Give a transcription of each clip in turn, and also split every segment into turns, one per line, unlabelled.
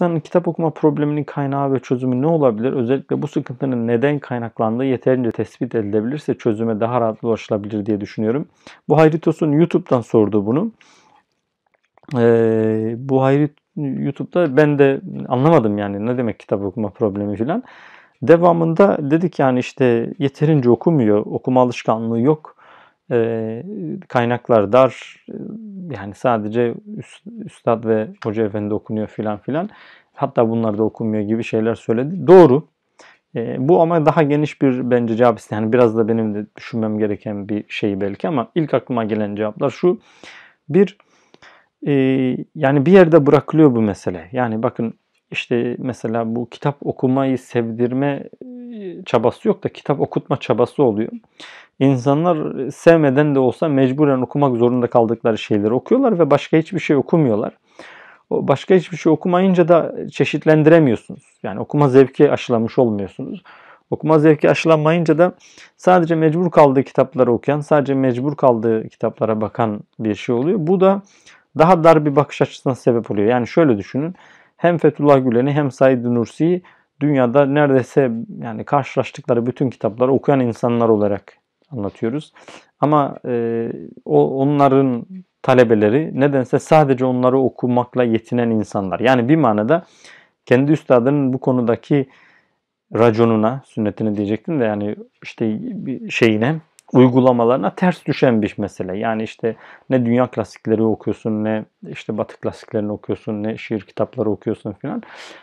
Pakistan'ın kitap okuma probleminin kaynağı ve çözümü ne olabilir? Özellikle bu sıkıntının neden kaynaklandığı yeterince tespit edilebilirse çözüme daha rahat ulaşılabilir diye düşünüyorum. Bu Hayritos'un YouTube'dan sorduğu bunu. Ee, bu Hayrit YouTube'da ben de anlamadım yani ne demek kitap okuma problemi filan. Devamında dedik yani işte yeterince okumuyor, okuma alışkanlığı yok e, kaynaklar dar. Yani sadece üstad ve hoca efendi okunuyor filan filan. Hatta bunlar da okunmuyor gibi şeyler söyledi. Doğru. E, bu ama daha geniş bir bence cevap isteyen. Yani biraz da benim de düşünmem gereken bir şey belki ama ilk aklıma gelen cevaplar şu. Bir, e, yani bir yerde bırakılıyor bu mesele. Yani bakın işte mesela bu kitap okumayı sevdirme çabası yok da kitap okutma çabası oluyor. İnsanlar sevmeden de olsa mecburen okumak zorunda kaldıkları şeyleri okuyorlar ve başka hiçbir şey okumuyorlar. Başka hiçbir şey okumayınca da çeşitlendiremiyorsunuz. Yani okuma zevki aşılamış olmuyorsunuz. Okuma zevki aşılanmayınca da sadece mecbur kaldığı kitapları okuyan, sadece mecbur kaldığı kitaplara bakan bir şey oluyor. Bu da daha dar bir bakış açısına sebep oluyor. Yani şöyle düşünün. Hem Fethullah Gülen'i hem Said Nursi'yi dünyada neredeyse yani karşılaştıkları bütün kitapları okuyan insanlar olarak anlatıyoruz. Ama e, o onların talebeleri nedense sadece onları okumakla yetinen insanlar. Yani bir manada kendi üstadının bu konudaki raconuna, sünnetini diyecektim de yani işte bir şeyine, uygulamalarına ters düşen bir mesele. Yani işte ne dünya klasikleri okuyorsun, ne işte batı klasiklerini okuyorsun, ne şiir kitapları okuyorsun filan.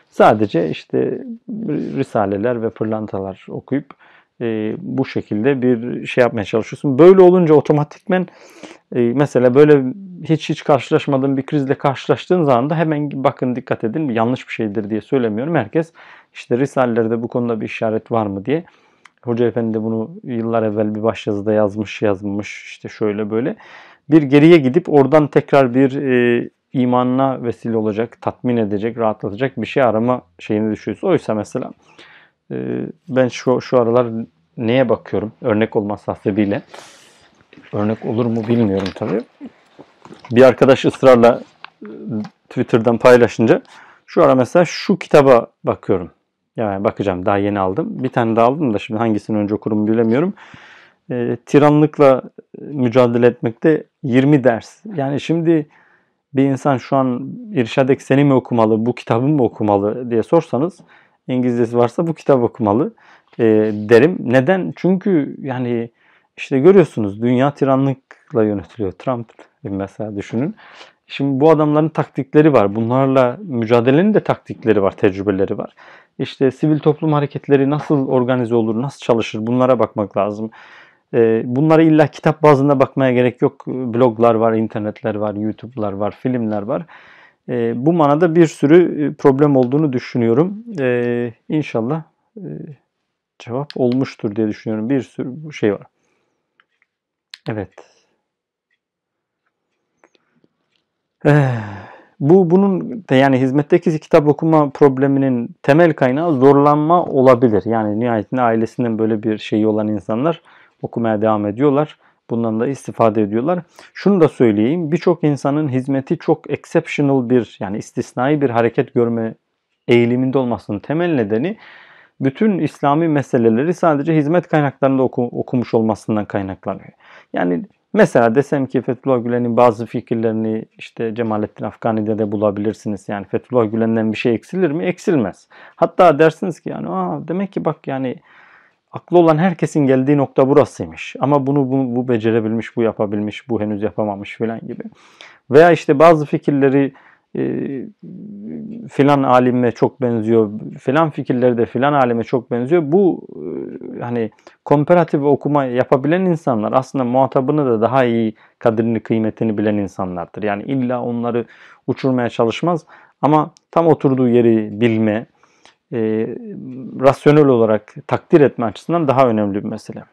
Sadece işte risaleler ve pırlantalar okuyup e, bu şekilde bir şey yapmaya çalışıyorsun. Böyle olunca otomatikmen e, mesela böyle hiç hiç karşılaşmadığın bir krizle karşılaştığın zaman da hemen bakın dikkat edin yanlış bir şeydir diye söylemiyorum. Herkes işte Risale'lerde bu konuda bir işaret var mı diye. Hoca Efendi de bunu yıllar evvel bir başyazıda yazmış yazmış işte şöyle böyle. Bir geriye gidip oradan tekrar bir e, imanına vesile olacak, tatmin edecek, rahatlatacak bir şey arama şeyini düşüyoruz. Oysa mesela ee, ben şu, şu aralar neye bakıyorum? Örnek olması hasebiyle. Örnek olur mu bilmiyorum tabii. Bir arkadaş ısrarla e, Twitter'dan paylaşınca şu ara mesela şu kitaba bakıyorum. Yani bakacağım daha yeni aldım. Bir tane daha aldım da şimdi hangisini önce okurum bilemiyorum. E, tiranlıkla mücadele etmekte 20 ders. Yani şimdi bir insan şu an İrşad Ekseni mi okumalı, bu kitabı mı okumalı diye sorsanız İngilizcesi varsa bu kitap okumalı e, derim. Neden? Çünkü yani işte görüyorsunuz dünya tiranlıkla yönetiliyor. Trump mesela düşünün. Şimdi bu adamların taktikleri var. Bunlarla mücadelenin de taktikleri var, tecrübeleri var. İşte sivil toplum hareketleri nasıl organize olur, nasıl çalışır bunlara bakmak lazım. E, bunlara illa kitap bazında bakmaya gerek yok. Bloglar var, internetler var, YouTube'lar var, filmler var. E, bu manada bir sürü e, problem olduğunu düşünüyorum. E, inşallah e, cevap olmuştur diye düşünüyorum. Bir sürü şey var. Evet. Bu bunun yani hizmetteki kitap okuma probleminin temel kaynağı zorlanma olabilir. Yani nihayetinde ailesinden böyle bir şeyi olan insanlar okumaya devam ediyorlar. Bundan da istifade ediyorlar. Şunu da söyleyeyim. Birçok insanın hizmeti çok exceptional bir yani istisnai bir hareket görme eğiliminde olmasının temel nedeni bütün İslami meseleleri sadece hizmet kaynaklarında oku, okumuş olmasından kaynaklanıyor. Yani mesela desem ki Fethullah Gülen'in bazı fikirlerini işte Cemalettin Afgani'de de bulabilirsiniz. Yani Fethullah Gülen'den bir şey eksilir mi? Eksilmez. Hatta dersiniz ki yani Aa, demek ki bak yani aklı olan herkesin geldiği nokta burasıymış. Ama bunu bu, bu becerebilmiş, bu yapabilmiş, bu henüz yapamamış filan gibi. Veya işte bazı fikirleri filan alime çok benziyor, filan fikirleri de filan alime çok benziyor. Bu e, hani komparatif okuma yapabilen insanlar aslında muhatabını da daha iyi kadrini, kıymetini bilen insanlardır. Yani illa onları uçurmaya çalışmaz ama tam oturduğu yeri bilme, e, rasyonel olarak takdir etme açısından daha önemli bir mesele.